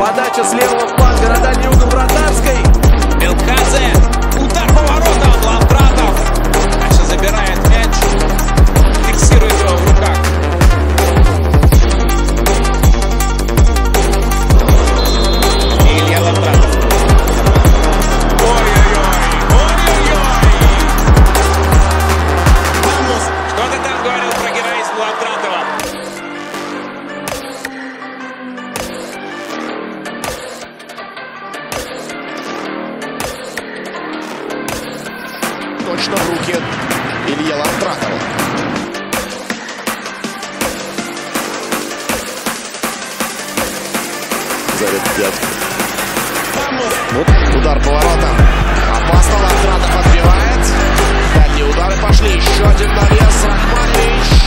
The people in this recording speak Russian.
Подача с левого фланга на дальний Точно в руки Илья Лавтратова. Заряд пятку. Вот удар по воротам. Опасно, Лавтратов отбивает. Дальние удары пошли. Еще один навес. Рахманевич.